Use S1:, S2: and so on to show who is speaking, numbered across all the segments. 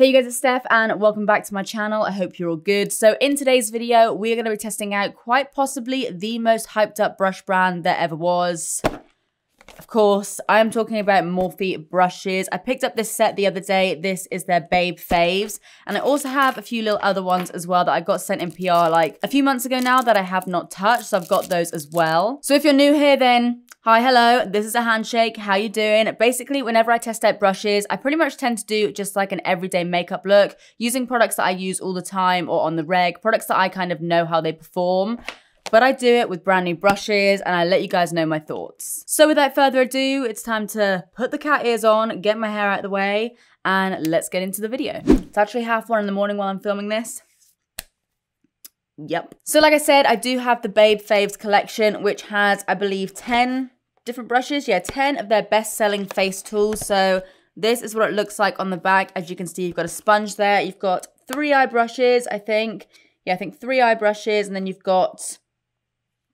S1: Hey you guys, it's Steph and welcome back to my channel. I hope you're all good. So in today's video, we're going to be testing out quite possibly the most hyped up brush brand there ever was. Of course, I am talking about Morphe brushes. I picked up this set the other day. This is their Babe Faves. And I also have a few little other ones as well that I got sent in PR like a few months ago now that I have not touched. So I've got those as well. So if you're new here, then Hi, hello, this is a handshake, how you doing? Basically, whenever I test out brushes, I pretty much tend to do just like an everyday makeup look, using products that I use all the time or on the reg, products that I kind of know how they perform. But I do it with brand new brushes and I let you guys know my thoughts. So without further ado, it's time to put the cat ears on, get my hair out of the way, and let's get into the video. It's actually half one in the morning while I'm filming this. Yep. So like I said, I do have the Babe Faves collection, which has, I believe, 10 different brushes. Yeah, 10 of their best-selling face tools. So this is what it looks like on the back. As you can see, you've got a sponge there. You've got three eye brushes, I think. Yeah, I think three eye brushes. And then you've got,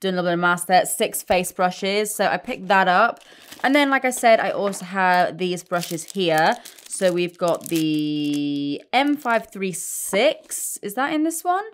S1: doing a little bit of mask there, six face brushes. So I picked that up. And then, like I said, I also have these brushes here. So we've got the M536. Is that in this one?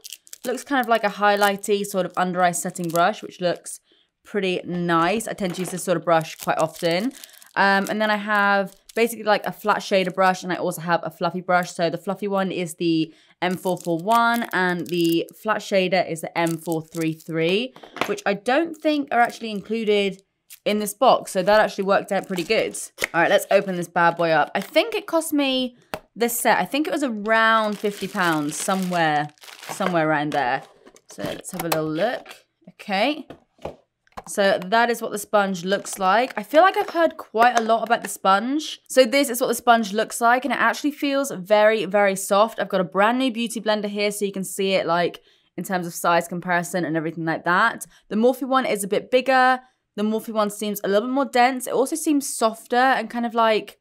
S1: Looks kind of like a highlighty sort of under eye setting brush, which looks pretty nice. I tend to use this sort of brush quite often. Um, and then I have basically like a flat shader brush and I also have a fluffy brush. So the fluffy one is the M441 and the flat shader is the M433, which I don't think are actually included in this box. So that actually worked out pretty good. All right, let's open this bad boy up. I think it cost me this set, I think it was around 50 pounds, somewhere, somewhere around there. So let's have a little look. Okay. So that is what the sponge looks like. I feel like I've heard quite a lot about the sponge. So this is what the sponge looks like and it actually feels very, very soft. I've got a brand new beauty blender here so you can see it like in terms of size comparison and everything like that. The Morphe one is a bit bigger. The Morphe one seems a little bit more dense. It also seems softer and kind of like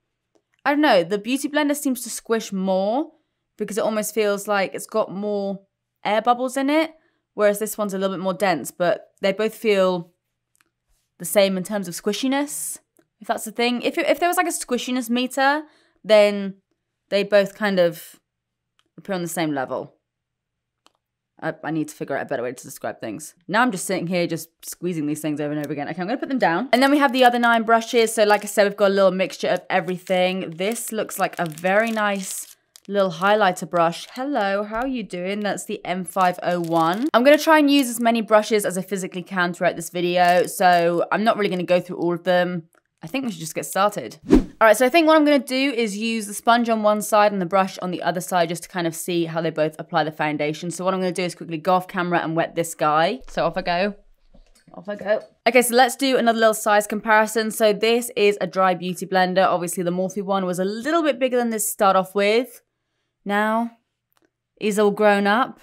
S1: I don't know, the Beauty Blender seems to squish more because it almost feels like it's got more air bubbles in it, whereas this one's a little bit more dense, but they both feel the same in terms of squishiness, if that's the thing. If, if there was like a squishiness meter, then they both kind of appear on the same level. I, I, need to figure out a better way to describe things. Now I'm just sitting here just squeezing these things over and over again. Okay, I'm gonna put them down. And then we have the other nine brushes. So like I said, we've got a little mixture of everything. This looks like a very nice little highlighter brush. Hello, how are you doing? That's the M501. I'm gonna try and use as many brushes as I physically can throughout this video. So I'm not really gonna go through all of them. I think we should just get started. All right, so I think what I'm gonna do is use the sponge on one side and the brush on the other side just to kind of see how they both apply the foundation. So what I'm gonna do is quickly go off camera and wet this guy. So off I go. Off I go. Okay, so let's do another little size comparison. So this is a dry beauty blender. Obviously the Morphe one was a little bit bigger than this to start off with. Now, he's all grown up.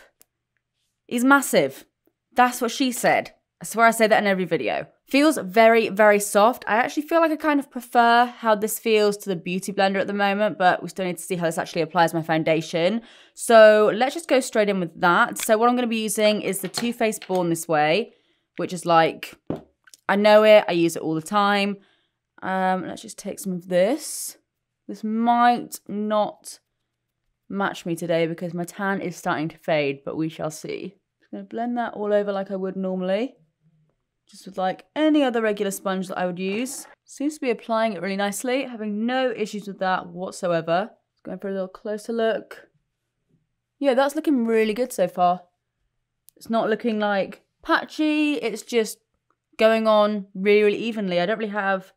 S1: He's massive. That's what she said. I swear I say that in every video. Feels very, very soft. I actually feel like I kind of prefer how this feels to the Beauty Blender at the moment, but we still need to see how this actually applies my foundation. So let's just go straight in with that. So what I'm going to be using is the Too Faced Born This Way, which is like, I know it, I use it all the time. Um, let's just take some of this. This might not match me today because my tan is starting to fade, but we shall see. I'm going to blend that all over like I would normally just with like any other regular sponge that I would use. Seems to be applying it really nicely, having no issues with that whatsoever. Going for a little closer look. Yeah, that's looking really good so far. It's not looking like patchy, it's just going on really, really evenly. I don't really have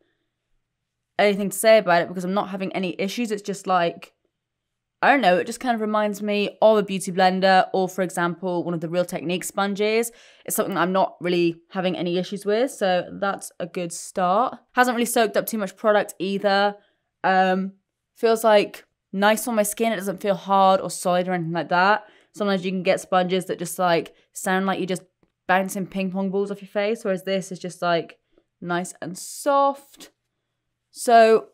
S1: anything to say about it because I'm not having any issues. It's just like I don't know, it just kind of reminds me of a beauty blender or, for example, one of the Real Technique sponges. It's something I'm not really having any issues with, so that's a good start. Hasn't really soaked up too much product either. Um, feels like nice on my skin. It doesn't feel hard or solid or anything like that. Sometimes you can get sponges that just like sound like you're just bouncing ping pong balls off your face, whereas this is just like nice and soft. So,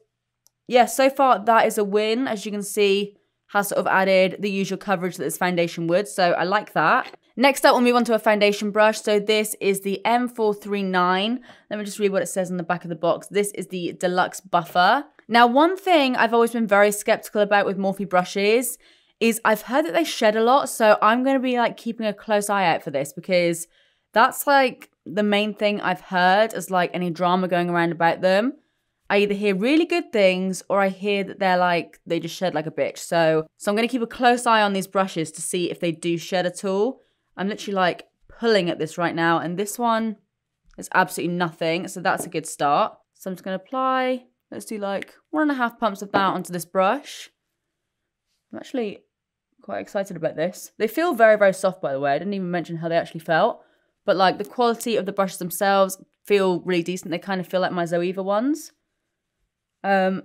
S1: yeah, so far that is a win. As you can see, has sort of added the usual coverage that this foundation would. So I like that. Next up, we'll move on to a foundation brush. So this is the M439. Let me just read what it says on the back of the box. This is the Deluxe Buffer. Now, one thing I've always been very skeptical about with Morphe brushes is I've heard that they shed a lot. So I'm going to be like keeping a close eye out for this because that's like the main thing I've heard as like any drama going around about them. I either hear really good things or I hear that they're like, they just shed like a bitch. So, so I'm going to keep a close eye on these brushes to see if they do shed at all. I'm literally like pulling at this right now. And this one is absolutely nothing. So that's a good start. So I'm just going to apply, let's do like one and a half pumps of that onto this brush. I'm actually quite excited about this. They feel very, very soft, by the way. I didn't even mention how they actually felt. But like the quality of the brushes themselves feel really decent. They kind of feel like my Zoeva ones. Um,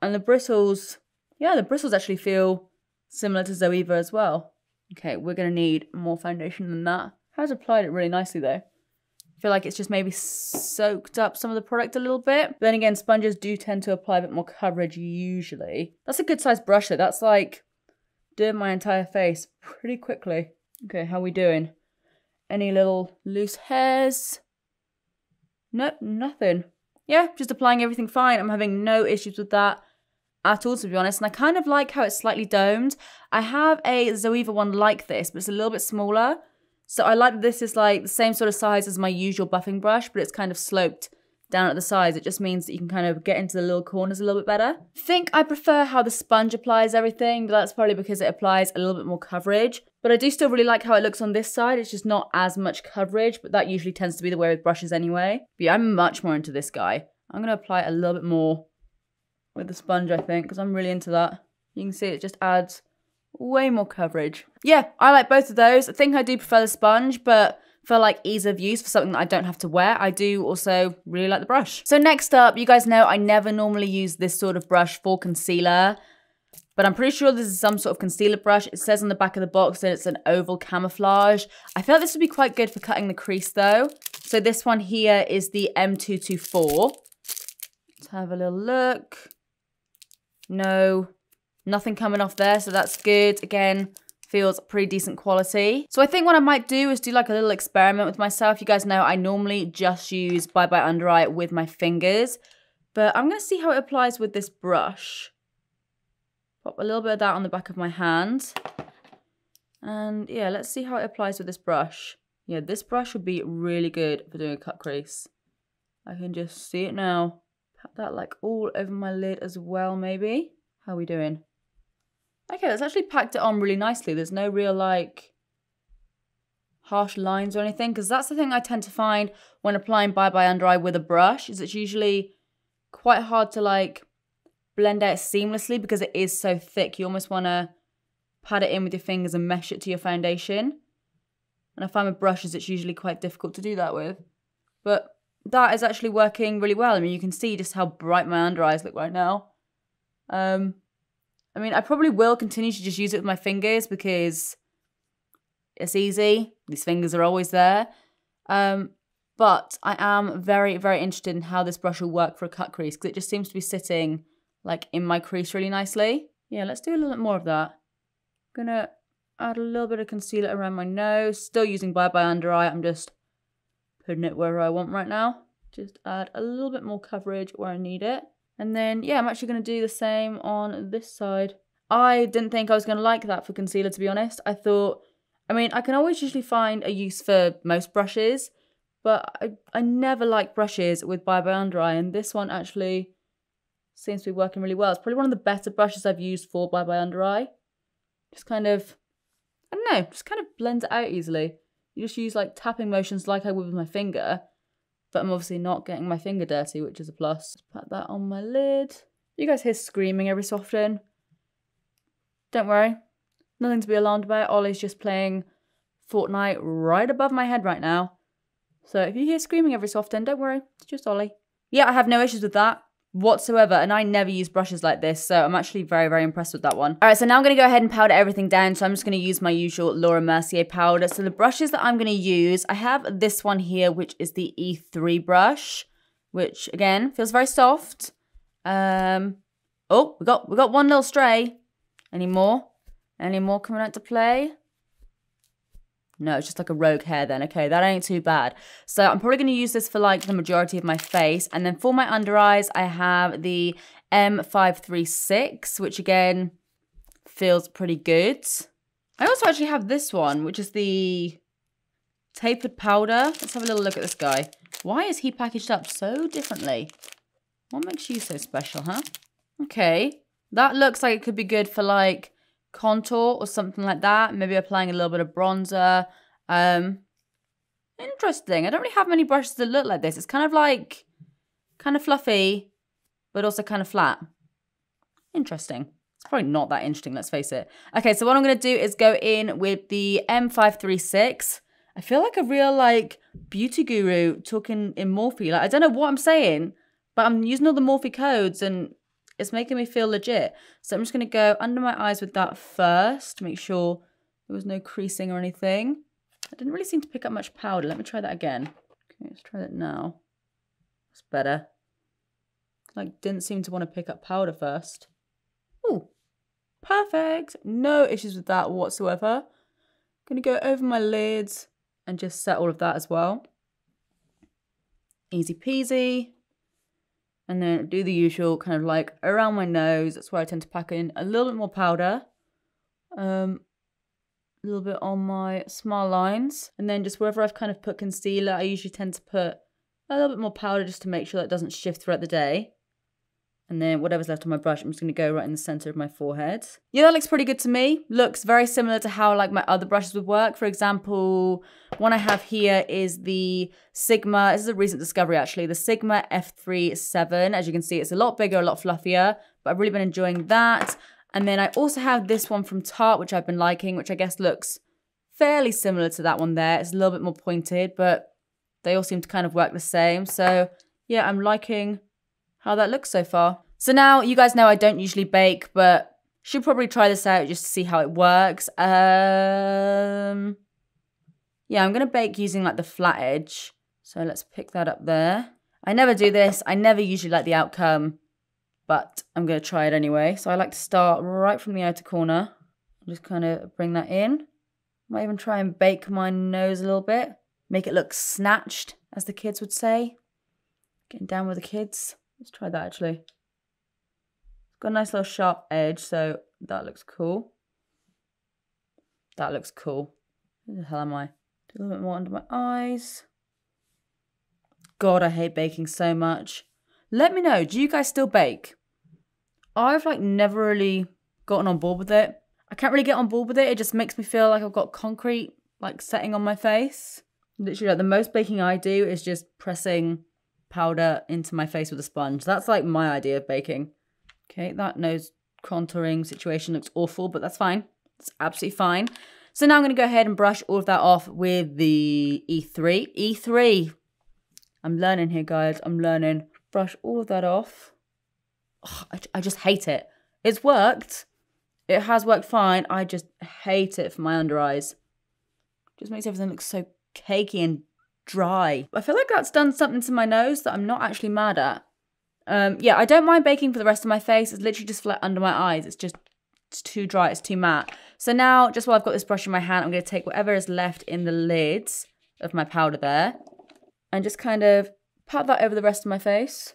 S1: and the bristles, yeah, the bristles actually feel similar to Zoeva as well. Okay, we're going to need more foundation than that. Has applied it really nicely though. I feel like it's just maybe soaked up some of the product a little bit. But then again, sponges do tend to apply a bit more coverage usually. That's a good sized brush though. That's like doing my entire face pretty quickly. Okay, how we doing? Any little loose hairs? Nope, nothing yeah, just applying everything fine. I'm having no issues with that at all, to be honest. And I kind of like how it's slightly domed. I have a Zoeva one like this, but it's a little bit smaller. So I like that this is like the same sort of size as my usual buffing brush, but it's kind of sloped down at the sides. It just means that you can kind of get into the little corners a little bit better. I think I prefer how the sponge applies everything, but that's probably because it applies a little bit more coverage. But I do still really like how it looks on this side. It's just not as much coverage, but that usually tends to be the way with brushes anyway. But yeah, I'm much more into this guy. I'm going to apply it a little bit more with the sponge, I think, because I'm really into that. You can see it just adds way more coverage. Yeah, I like both of those. I think I do prefer the sponge, but for like ease of use for something that I don't have to wear, I do also really like the brush. So next up, you guys know I never normally use this sort of brush for concealer, but I'm pretty sure this is some sort of concealer brush. It says on the back of the box that it's an oval camouflage. I feel like this would be quite good for cutting the crease though. So this one here is the M224. Let's have a little look. No, nothing coming off there, so that's good. Again, feels pretty decent quality. So I think what I might do is do like a little experiment with myself. You guys know I normally just use Bye Bye Under Eye with my fingers, but I'm going to see how it applies with this brush. Pop a little bit of that on the back of my hand. And yeah, let's see how it applies with this brush. Yeah, this brush would be really good for doing a cut crease. I can just see it now. Pat that like all over my lid as well, maybe. How are we doing? Okay, that's actually packed it on really nicely. There's no real like harsh lines or anything because that's the thing I tend to find when applying Bye Bye Under Eye with a brush is it's usually quite hard to like blend out seamlessly because it is so thick. You almost want to pat it in with your fingers and mesh it to your foundation. And I find with brushes it's usually quite difficult to do that with. But that is actually working really well. I mean, you can see just how bright my under eyes look right now. Um, I mean, I probably will continue to just use it with my fingers because it's easy. These fingers are always there. Um, but I am very, very interested in how this brush will work for a cut crease because it just seems to be sitting like in my crease really nicely. Yeah, let's do a little bit more of that. I'm gonna add a little bit of concealer around my nose. Still using Bye Bye Under Eye. I'm just putting it where I want right now. Just add a little bit more coverage where I need it. And then, yeah, I'm actually going to do the same on this side. I didn't think I was going to like that for concealer, to be honest. I thought, I mean, I can always usually find a use for most brushes, but I, I never like brushes with Bye Bye Under Eye, and this one actually seems to be working really well. It's probably one of the better brushes I've used for Bye Bye Under Eye. Just kind of, I don't know, just kind of blends it out easily. You just use like tapping motions like I would with my finger, but I'm obviously not getting my finger dirty, which is a plus. Put that on my lid. You guys hear screaming every so often. Don't worry, nothing to be alarmed about. Ollie's just playing Fortnite right above my head right now. So if you hear screaming every so often, don't worry, it's just Ollie. Yeah, I have no issues with that whatsoever and I never use brushes like this so I'm actually very very impressed with that one. Alright so now I'm to go ahead and powder everything down so I'm just going to use my usual Laura Mercier powder. So the brushes that I'm going to use I have this one here which is the E3 brush which again feels very soft. Um, oh we got we got one little stray. Any more? Any more coming out to play? No, it's just like a rogue hair then. Okay, that ain't too bad. So I'm probably going to use this for like the majority of my face. And then for my under eyes, I have the M536, which again feels pretty good. I also actually have this one, which is the tapered powder. Let's have a little look at this guy. Why is he packaged up so differently? What makes you so special, huh? Okay, that looks like it could be good for like contour or something like that. Maybe applying a little bit of bronzer. Um, interesting. I don't really have many brushes that look like this. It's kind of like, kind of fluffy, but also kind of flat. Interesting. It's probably not that interesting, let's face it. Okay, so what I'm going to do is go in with the M536. I feel like a real, like, beauty guru talking in Morphe. Like, I don't know what I'm saying, but I'm using all the Morphe codes and it's making me feel legit. So I'm just going to go under my eyes with that first to make sure there was no creasing or anything. I didn't really seem to pick up much powder. Let me try that again. Okay, let's try that now. It's better. Like, didn't seem to want to pick up powder first. Ooh, perfect. No issues with that whatsoever. Gonna go over my lids and just set all of that as well. Easy peasy. And then do the usual kind of like around my nose. That's where I tend to pack in a little bit more powder. Um, a little bit on my smile lines. And then just wherever I've kind of put concealer, I usually tend to put a little bit more powder just to make sure that doesn't shift throughout the day. And then whatever's left on my brush, I'm just going to go right in the center of my forehead. Yeah, that looks pretty good to me. Looks very similar to how like my other brushes would work. For example, one I have here is the Sigma. This is a recent discovery actually. The Sigma F37. As you can see, it's a lot bigger, a lot fluffier. But I've really been enjoying that. And then I also have this one from Tarte, which I've been liking, which I guess looks fairly similar to that one there. It's a little bit more pointed, but they all seem to kind of work the same. So yeah, I'm liking how that looks so far. So now you guys know I don't usually bake, but should probably try this out just to see how it works. Um, yeah, I'm to bake using like the flat edge. So let's pick that up there. I never do this. I never usually like the outcome, but I'm to try it anyway. So I like to start right from the outer corner. Just kind of bring that in. Might even try and bake my nose a little bit. Make it look snatched, as the kids would say. Getting down with the kids. Let's try that actually. It's got a nice little sharp edge, so that looks cool. That looks cool. Who the hell am I? Do a little bit more under my eyes. God, I hate baking so much. Let me know, do you guys still bake? I've like never really gotten on board with it. I can't really get on board with it. It just makes me feel like I've got concrete like setting on my face. Literally, like the most baking I do is just pressing powder into my face with a sponge. That's like my idea of baking. Okay, that nose contouring situation looks awful, but that's fine. It's absolutely fine. So now I'm going to go ahead and brush all of that off with the E3. E3. I'm learning here, guys. I'm learning. Brush all of that off. Oh, I, I just hate it. It's worked. It has worked fine. I just hate it for my under eyes. Just makes everything look so cakey and dry. I feel like that's done something to my nose that I'm not actually mad at. Um, yeah, I don't mind baking for the rest of my face. It's literally just flat under my eyes. It's just it's too dry. It's too matte. So now, just while I've got this brush in my hand, I'm going to take whatever is left in the lids of my powder there and just kind of pat that over the rest of my face.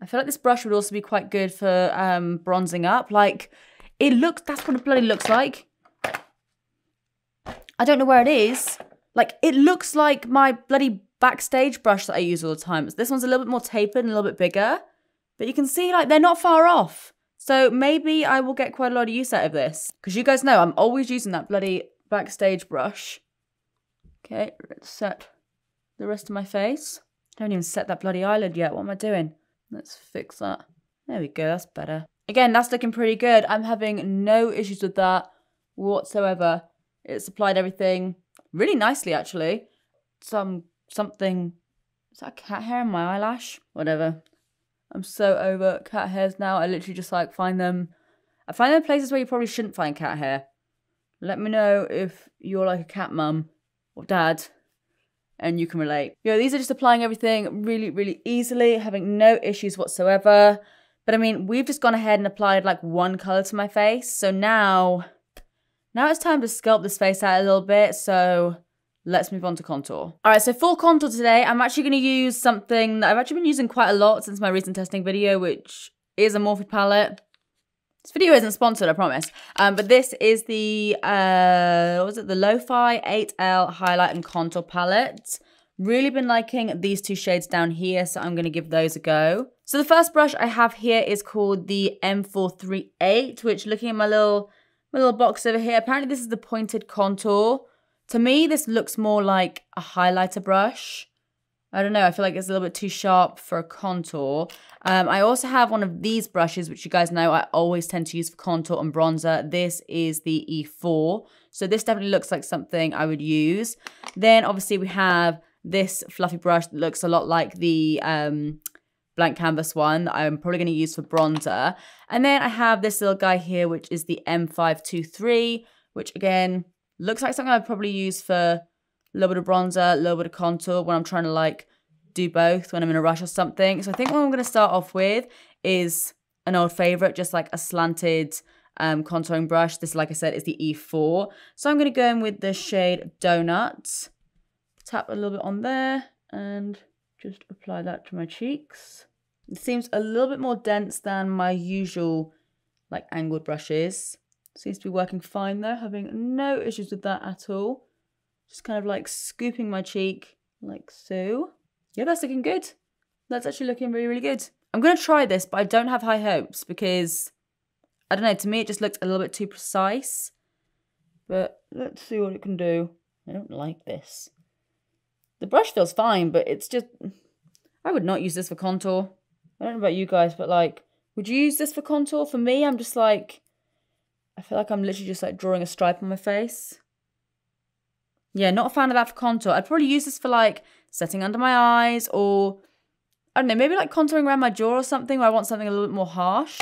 S1: I feel like this brush would also be quite good for um, bronzing up. Like, it looks, that's what it bloody looks like. I don't know where it is, like, it looks like my bloody backstage brush that I use all the time. This one's a little bit more tapered and a little bit bigger. But you can see, like, they're not far off. So maybe I will get quite a lot of use out of this. Because you guys know I'm always using that bloody backstage brush. Okay, let's set the rest of my face. I don't even set that bloody eyelid yet. What am I doing? Let's fix that. There we go, that's better. Again, that's looking pretty good. I'm having no issues with that whatsoever. It's applied everything really nicely actually. Some something is that cat hair in my eyelash? Whatever. I'm so over cat hairs now. I literally just like find them. I find them places where you probably shouldn't find cat hair. Let me know if you're like a cat mum or dad and you can relate. You know, these are just applying everything really, really easily, having no issues whatsoever. But I mean, we've just gone ahead and applied like one colour to my face. So now Now it's time to sculpt this face out a little bit, so let's move on to contour. All right, so for contour today, I'm actually going to use something that I've actually been using quite a lot since my recent testing video, which is a Morphe palette. This video isn't sponsored, I promise. Um, but this is the, uh, what was it? The Lo-Fi 8L Highlight and Contour Palette. Really been liking these two shades down here, so I'm going to give those a go. So the first brush I have here is called the M438, which looking at my little, little box over here, apparently this is the pointed contour. To me, this looks more like a highlighter brush. I don't know, I feel like it's a little bit too sharp for a contour. Um, I also have one of these brushes, which you guys know I always tend to use for contour and bronzer. This is the E4. So this definitely looks like something I would use. Then obviously we have this fluffy brush that looks a lot like the um, blank canvas one that I'm probably going to use for bronzer. And then I have this little guy here, which is the M523, which again, Looks like something I'd probably use for a little bit of bronzer, a little bit of contour when I'm trying to like do both when I'm in a rush or something. So I think what I'm going to start off with is an old favorite, just like a slanted um, contouring brush. This, like I said, is the E4. So I'm going to go in with the shade Donut. Tap a little bit on there and just apply that to my cheeks. It seems a little bit more dense than my usual like angled brushes. Seems to be working fine though, having no issues with that at all. Just kind of like scooping my cheek like so. Yeah, that's looking good. That's actually looking really, really good. I'm going to try this, but I don't have high hopes because, I don't know, to me it just looked a little bit too precise. But let's see what it can do. I don't like this. The brush feels fine, but it's just... I would not use this for contour. I don't know about you guys, but like, would you use this for contour? For me, I'm just like, I feel like I'm literally just like drawing a stripe on my face. Yeah, not a fan of that for contour. I'd probably use this for like setting under my eyes or, I don't know, maybe like contouring around my jaw or something where I want something a little bit more harsh.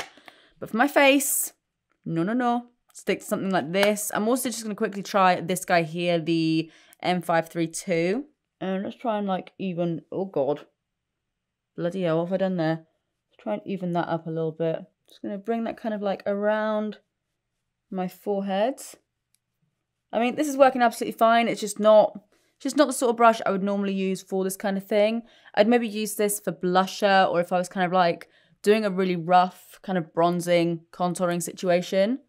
S1: But for my face, no, no, no. Stick to something like this. I'm also just going to quickly try this guy here, the M532. And let's try and like even, oh God. Bloody hell, what have I done there? Let's try and even that up a little bit. Just to bring that kind of like around my forehead. I mean, this is working absolutely fine. It's just not just not the sort of brush I would normally use for this kind of thing. I'd maybe use this for blusher or if I was kind of like doing a really rough kind of bronzing, contouring situation.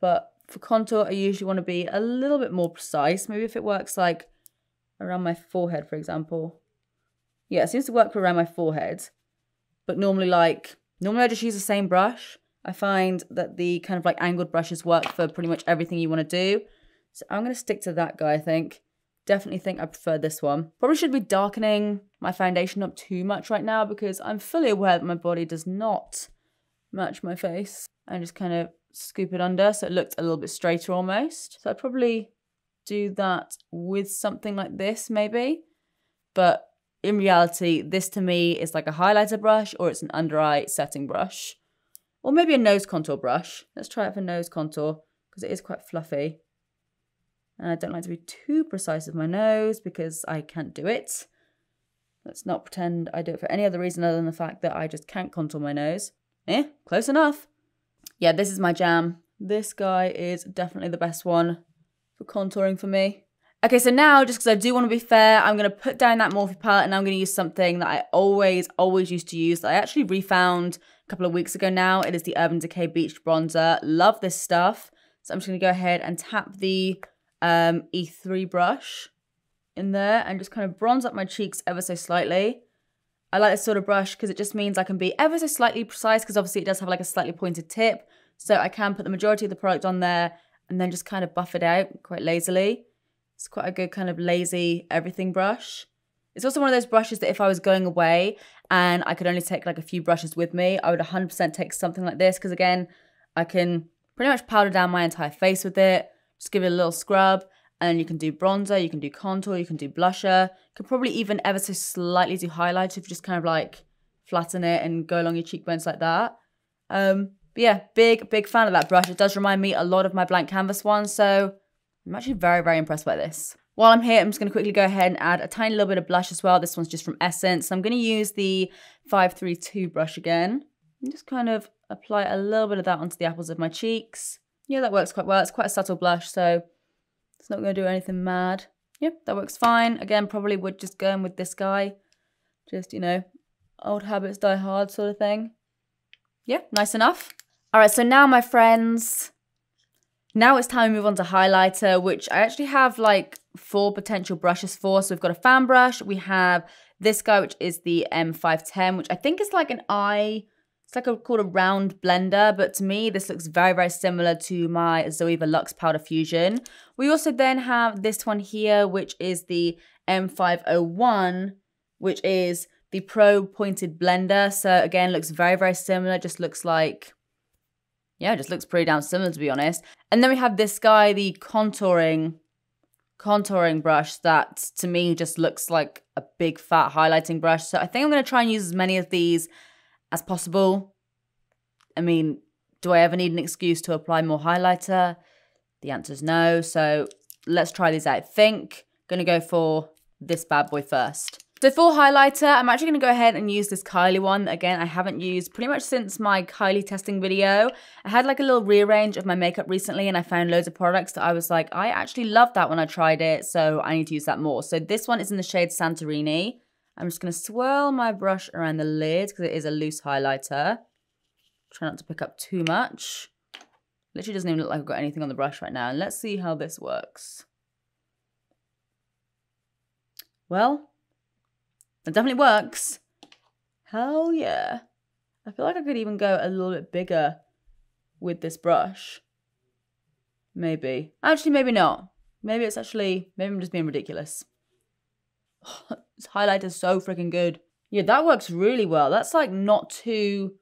S1: But for contour, I usually want to be a little bit more precise. Maybe if it works like around my forehead, for example. Yeah, it seems to work around my forehead. But normally like, normally I just use the same brush. I find that the kind of like angled brushes work for pretty much everything you want to do. So I'm going to stick to that guy, I think. Definitely think I prefer this one. Probably should be darkening my foundation up too much right now because I'm fully aware that my body does not match my face. And just kind of scoop it under so it looks a little bit straighter almost. So I'd probably do that with something like this maybe. But in reality, this to me is like a highlighter brush or it's an under eye setting brush. Or maybe a nose contour brush. Let's try it for nose contour because it is quite fluffy. And I don't like to be too precise with my nose because I can't do it. Let's not pretend I do it for any other reason other than the fact that I just can't contour my nose. Eh, close enough. Yeah, this is my jam. This guy is definitely the best one for contouring for me. Okay, so now, just because I do want to be fair, I'm going to put down that Morphe palette and I'm going to use something that I always, always used to use that I actually refound a couple of weeks ago now. It is the Urban Decay Beach Bronzer. Love this stuff. So I'm just going to go ahead and tap the um, E3 brush in there and just kind of bronze up my cheeks ever so slightly. I like this sort of brush because it just means I can be ever so slightly precise because obviously it does have like a slightly pointed tip. So I can put the majority of the product on there and then just kind of buff it out quite lazily. It's quite a good kind of lazy everything brush. It's also one of those brushes that if I was going away and I could only take like a few brushes with me, I would 100% take something like this because again, I can pretty much powder down my entire face with it, just give it a little scrub, and you can do bronzer, you can do contour, you can do blusher, you could probably even ever so slightly do highlighter if you just kind of like flatten it and go along your cheekbones like that. Um, but yeah, big, big fan of that brush. It does remind me a lot of my blank canvas one, so I'm actually very, very impressed by this. While I'm here, I'm just going to quickly go ahead and add a tiny little bit of blush as well. This one's just from Essence. I'm going to use the 532 brush again. And just kind of apply a little bit of that onto the apples of my cheeks. Yeah, that works quite well. It's quite a subtle blush, so it's not going to do anything mad. Yep, that works fine. Again, probably would just go in with this guy. Just, you know, old habits die hard sort of thing. Yeah, nice enough. All right, so now, my friends, now it's time to move on to highlighter, which I actually have like four potential brushes for. So we've got a fan brush. We have this guy, which is the M510, which I think is like an eye it's like a called a round blender, but to me, this looks very, very similar to my Zoeva Luxe Powder Fusion. We also then have this one here, which is the M501, which is the Pro Pointed Blender. So again, looks very, very similar. Just looks like, yeah, just looks pretty damn similar to be honest. And then we have this guy, the contouring contouring brush that to me just looks like a big fat highlighting brush. So I think I'm going to try and use as many of these as possible. I mean, do I ever need an excuse to apply more highlighter? The answer is no. So let's try these out. I think I'm going to go for this bad boy first. So for highlighter, I'm actually going to go ahead and use this Kylie one. Again, I haven't used pretty much since my Kylie testing video. I had like a little rearrange of my makeup recently and I found loads of products that I was like, I actually loved that when I tried it, so I need to use that more. So this one is in the shade Santorini. I'm just going to swirl my brush around the lid because it is a loose highlighter. Try not to pick up too much. Literally doesn't even look like I've got anything on the brush right now. let's see how this works. Well, it definitely works. Hell yeah. I feel like I could even go a little bit bigger with this brush. Maybe. Actually, maybe not. Maybe it's actually, maybe I'm just being ridiculous. this highlighter is so freaking good. Yeah, that works really well. That's like not too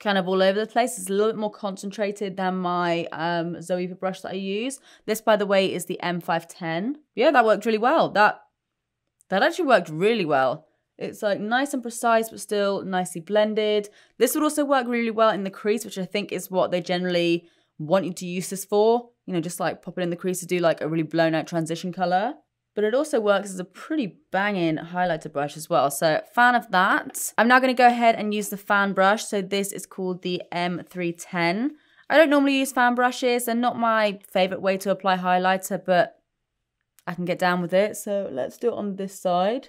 S1: kind of all over the place. It's a little bit more concentrated than my um, Zoeva brush that I use. This, by the way, is the M510. Yeah, that worked really well. That that actually worked really well. It's like nice and precise, but still nicely blended. This would also work really well in the crease, which I think is what they generally want you to use this for. You know, just like pop it in the crease to do like a really blown out transition color but it also works as a pretty banging highlighter brush as well. So fan of that. I'm now going to go ahead and use the fan brush. So this is called the M310. I don't normally use fan brushes. They're not my favorite way to apply highlighter, but I can get down with it. So let's do it on this side.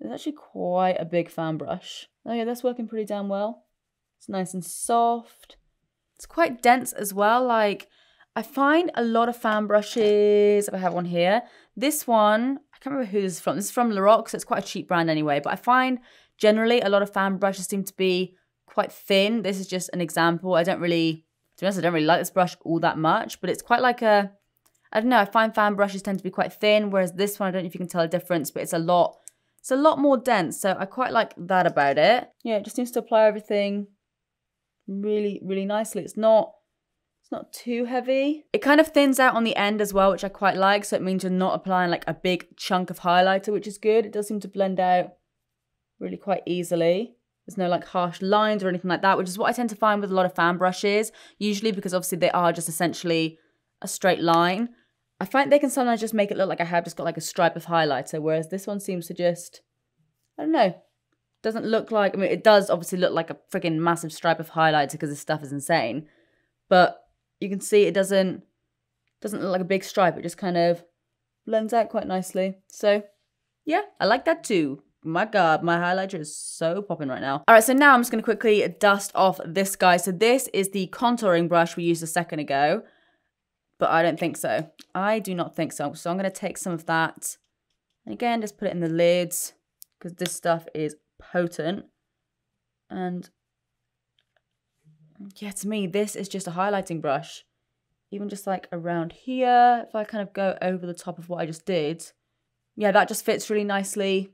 S1: It's actually quite a big fan brush. Oh yeah, that's working pretty damn well. It's nice and soft. It's quite dense as well. Like I find a lot of fan brushes, if I have one here. This one, I can't remember who this is from. This is from Lorac, so it's quite a cheap brand anyway. But I find generally a lot of fan brushes seem to be quite thin. This is just an example. I don't really, to be honest, I don't really like this brush all that much. But it's quite like a, I don't know, I find fan brushes tend to be quite thin. Whereas this one, I don't know if you can tell a difference, but it's a lot, it's a lot more dense. So I quite like that about it. Yeah, it just seems to apply everything really, really nicely. It's not it's not too heavy. It kind of thins out on the end as well, which I quite like. So it means you're not applying like a big chunk of highlighter, which is good. It does seem to blend out really quite easily. There's no like harsh lines or anything like that, which is what I tend to find with a lot of fan brushes, usually because obviously they are just essentially a straight line. I find they can sometimes just make it look like I have just got like a stripe of highlighter, whereas this one seems to just, I don't know, doesn't look like, I mean, it does obviously look like a freaking massive stripe of highlighter because this stuff is insane, but you can see it doesn't doesn't look like a big stripe. It just kind of blends out quite nicely. So yeah, I like that too. My God, my highlighter is so popping right now. All right, so now I'm just gonna quickly dust off this guy. So this is the contouring brush we used a second ago, but I don't think so. I do not think so. So I'm gonna take some of that, and again, just put it in the lids, because this stuff is potent. And yeah, to me, this is just a highlighting brush. Even just like around here, if I kind of go over the top of what I just did, yeah, that just fits really nicely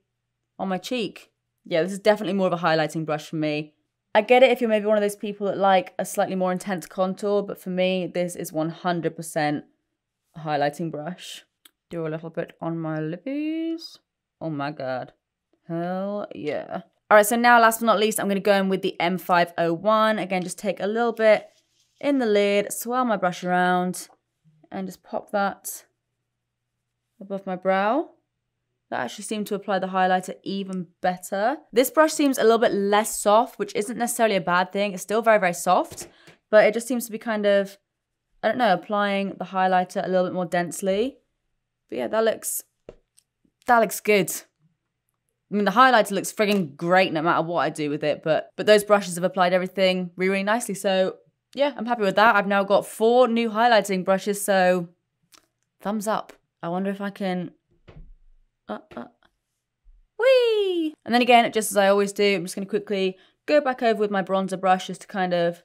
S1: on my cheek. Yeah, this is definitely more of a highlighting brush for me. I get it if you're maybe one of those people that like a slightly more intense contour, but for me, this is 100% a highlighting brush. Do a little bit on my lippies. Oh my god. Hell yeah. All right, so now last but not least, I'm going to go in with the M501. Again, just take a little bit in the lid, swirl my brush around, and just pop that above my brow. That actually seemed to apply the highlighter even better. This brush seems a little bit less soft, which isn't necessarily a bad thing. It's still very, very soft, but it just seems to be kind of, I don't know, applying the highlighter a little bit more densely. But yeah, that looks, that looks good. I mean, the highlighter looks frigging great no matter what I do with it, but but those brushes have applied everything really, really nicely. So yeah, I'm happy with that. I've now got four new highlighting brushes, so thumbs up. I wonder if I can... Uh, uh. Whee! And then again, just as I always do, I'm just going to quickly go back over with my bronzer brush just to kind of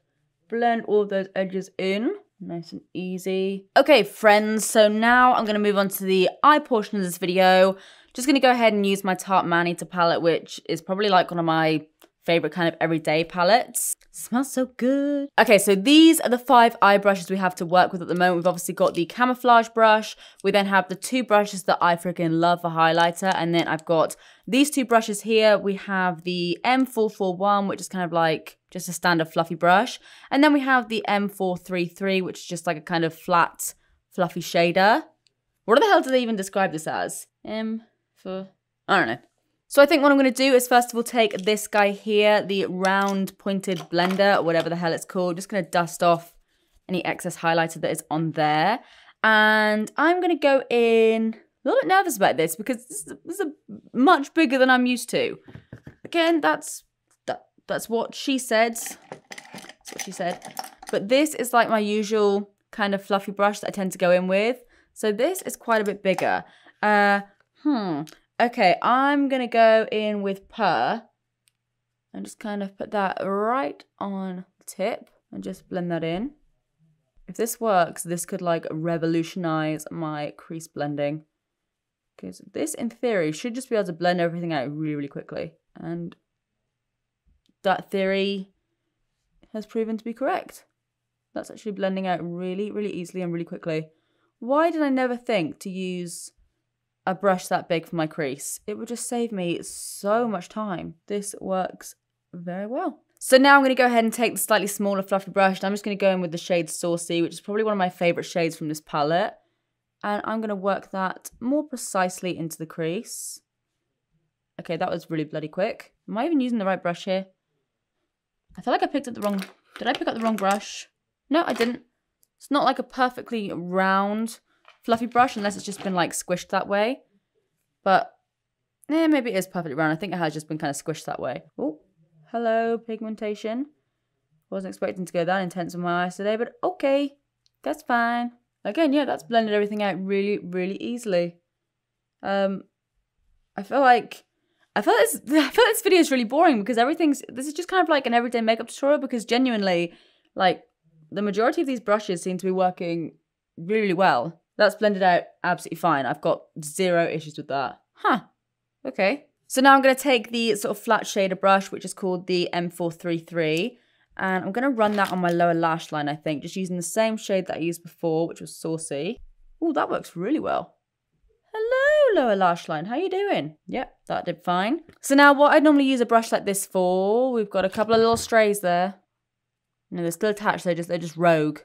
S1: blend all of those edges in. Nice and easy. Okay, friends, so now I'm going to move on to the eye portion of this video. Just going to go ahead and use my Tarte Maneater palette, which is probably like one of my favorite kind of everyday palettes. Smells so good. Okay, so these are the five eye brushes we have to work with at the moment. We've obviously got the camouflage brush. We then have the two brushes that I freaking love for highlighter. And then I've got these two brushes here. We have the M441, which is kind of like just a standard fluffy brush. And then we have the M433, which is just like a kind of flat, fluffy shader. What the hell do they even describe this as? M for, I don't know. So I think what I'm going to do is first of all take this guy here, the round pointed blender, or whatever the hell it's called. Just going to dust off any excess highlighter that is on there. And I'm going to go in, a little bit nervous about this because this is, this is much bigger than I'm used to. Again, that's that, that's what she said. That's what she said. But this is like my usual kind of fluffy brush that I tend to go in with. So this is quite a bit bigger. Uh, hmm. Okay, I'm going to go in with Purr and just kind of put that right on the tip and just blend that in. If this works, this could like revolutionize my crease blending. Because this, in theory, should just be able to blend everything out really, really quickly. And that theory has proven to be correct. That's actually blending out really, really easily and really quickly. Why did I never think to use a brush that big for my crease. It would just save me so much time. This works very well. So now I'm going to go ahead and take the slightly smaller fluffy brush and I'm just going to go in with the shade Saucy, which is probably one of my favourite shades from this palette. And I'm going to work that more precisely into the crease. Okay, that was really bloody quick. Am I even using the right brush here? I feel like I picked up the wrong... Did I pick up the wrong brush? No, I didn't. It's not like a perfectly round fluffy brush unless it's just been like squished that way. But yeah, maybe it is perfectly round. I think it has just been kind of squished that way. Oh, hello, pigmentation. Wasn't expecting to go that intense with my eyes today, but okay, that's fine. Again, yeah, that's blended everything out really, really easily. Um, I feel like I feel this I feel this video is really boring because everything's this is just kind of like an everyday makeup tutorial because genuinely, like the majority of these brushes seem to be working really, really well. That's blended out absolutely fine. I've got zero issues with that. Huh. Okay. So now I'm going to take the sort of flat shader brush, which is called the M433, and I'm going to run that on my lower lash line, I think, just using the same shade that I used before, which was Saucy. Oh, that works really well. Hello, lower lash line. How are you doing? Yep, that did fine. So now what I'd normally use a brush like this for, we've got a couple of little strays there. No, they're still attached. They're just, they're just rogue.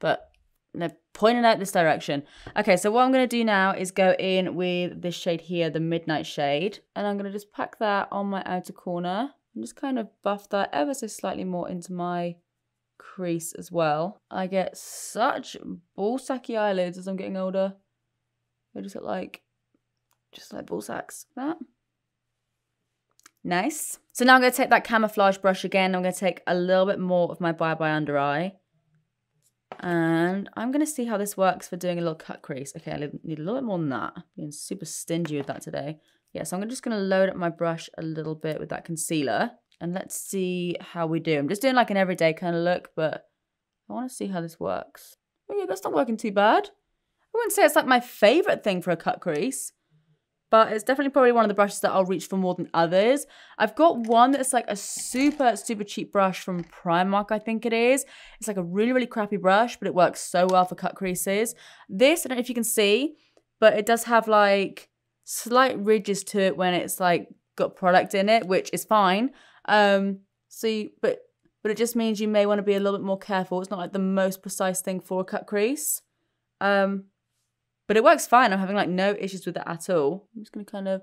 S1: But they're pointing out this direction. Okay, so what I'm going to do now is go in with this shade here, the Midnight shade. And I'm going to just pack that on my outer corner. And just kind of buff that ever so slightly more into my crease as well. I get such ball sacky eyelids as I'm getting older. They just look like, just like ball sacks. That. Nice. So now I'm going to take that camouflage brush again. I'm going to take a little bit more of my Bye Bye Under Eye. And I'm going to see how this works for doing a little cut crease. Okay, I need a little bit more than that. I'm being super stingy with that today. Yeah, so I'm just going to load up my brush a little bit with that concealer. And let's see how we do. I'm just doing like an everyday kind of look, but I want to see how this works. Oh yeah, that's not working too bad. I wouldn't say it's like my favorite thing for a cut crease but it's definitely probably one of the brushes that I'll reach for more than others. I've got one that's like a super, super cheap brush from Primark, I think it is. It's like a really, really crappy brush, but it works so well for cut creases. This, I don't know if you can see, but it does have like slight ridges to it when it's like got product in it, which is fine. Um, so, you, but but it just means you may want to be a little bit more careful. It's not like the most precise thing for a cut crease. Um, but it works fine. I'm having like no issues with it at all. I'm just going to kind of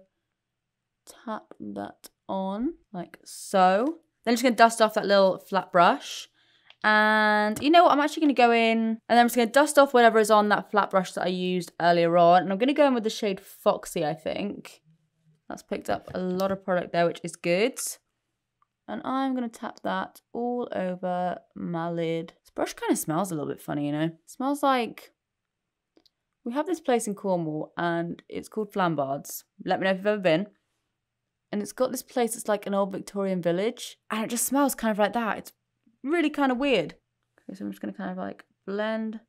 S1: tap that on like so. Then I'm just going to dust off that little flat brush. And you know what? I'm actually going to go in and then I'm just going to dust off whatever is on that flat brush that I used earlier on. And I'm going to go in with the shade Foxy, I think. That's picked up a lot of product there, which is good. And I'm going to tap that all over my lid. This brush kind of smells a little bit funny, you know? It smells like... We have this place in Cornwall and it's called Flambards. Let me know if you've ever been. And it's got this place that's like an old Victorian village. And it just smells kind of like that. It's really kind of weird. Okay, so I'm just going to kind of like blend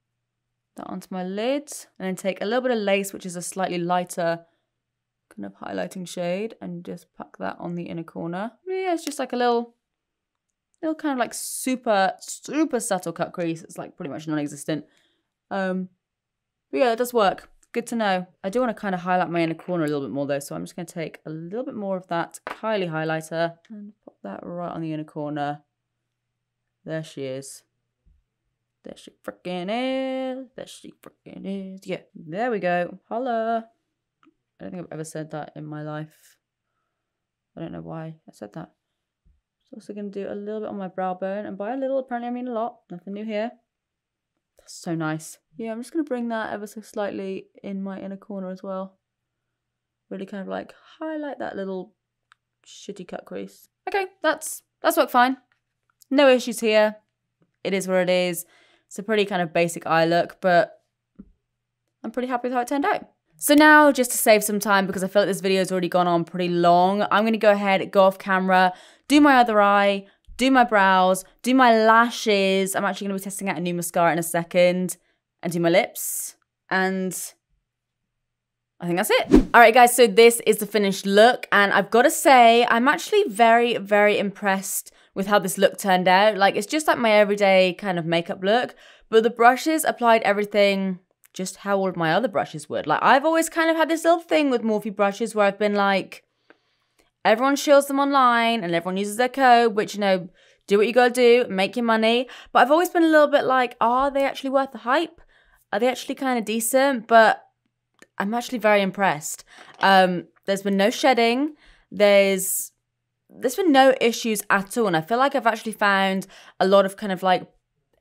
S1: that onto my lid. And then take a little bit of lace, which is a slightly lighter kind of highlighting shade and just pack that on the inner corner. Yeah, it's just like a little, little kind of like super, super subtle cut crease. It's like pretty much non-existent. Um, but yeah, that does work. Good to know. I do want to kind of highlight my inner corner a little bit more though, so I'm just going to take a little bit more of that Kylie highlighter and pop that right on the inner corner. There she is. There she freaking is. There she freaking is. Yeah, there we go. Holla. I don't think I've ever said that in my life. I don't know why I said that. So also going to do a little bit on my brow bone. And by a little, apparently I mean a lot. Nothing new here. That's so nice. Yeah, I'm just going to bring that ever so slightly in my inner corner as well. Really kind of like highlight that little shitty cut crease. Okay, that's that's worked fine. No issues here. It is what it is. It's a pretty kind of basic eye look, but I'm pretty happy with how it turned out. So now, just to save some time, because I feel like this video has already gone on pretty long, I'm going to go ahead, go off camera, do my other eye, do my brows, do my lashes. I'm actually going to be testing out a new mascara in a second, and do my lips. And I think that's it. All right, guys, so this is the finished look. And I've got to say, I'm actually very, very impressed with how this look turned out. Like, it's just like my everyday kind of makeup look. But the brushes applied everything just how all of my other brushes would. Like I've always kind of had this little thing with Morphe brushes where I've been like, everyone shields them online and everyone uses their code, which you know, do what you gotta do, make your money. But I've always been a little bit like, are they actually worth the hype? Are they actually kind of decent? But I'm actually very impressed. Um, there's been no shedding. There's there's been no issues at all, and I feel like I've actually found a lot of kind of like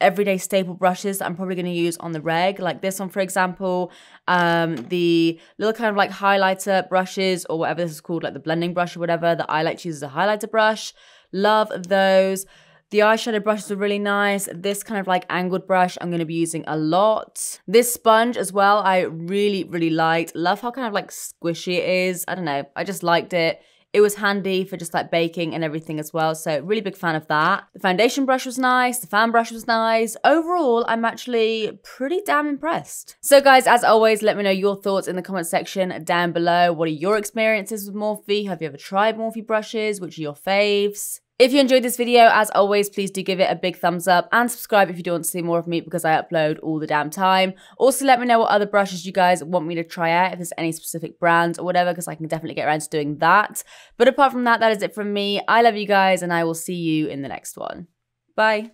S1: everyday staple brushes that I'm probably going to use on the reg, like this one, for example. Um, the little kind of like highlighter brushes or whatever this is called, like the blending brush or whatever that I like to use as a highlighter brush. Love those. The eyeshadow brushes are really nice. This kind of like angled brush I'm going to be using a lot. This sponge as well, I really, really liked. Love how kind of like squishy it is. I don't know. I just liked it. It was handy for just like baking and everything as well. So really big fan of that. The foundation brush was nice. The fan brush was nice. Overall, I'm actually pretty damn impressed. So guys, as always, let me know your thoughts in the comment section down below. What are your experiences with Morphe? Have you ever tried Morphe brushes? Which are your faves? If you enjoyed this video, as always, please do give it a big thumbs up and subscribe if you do want to see more of me because I upload all the damn time. Also, let me know what other brushes you guys want me to try out, if there's any specific brands or whatever, because I can definitely get around to doing that. But apart from that, that is it from me. I love you guys, and I will see you in the next one. Bye.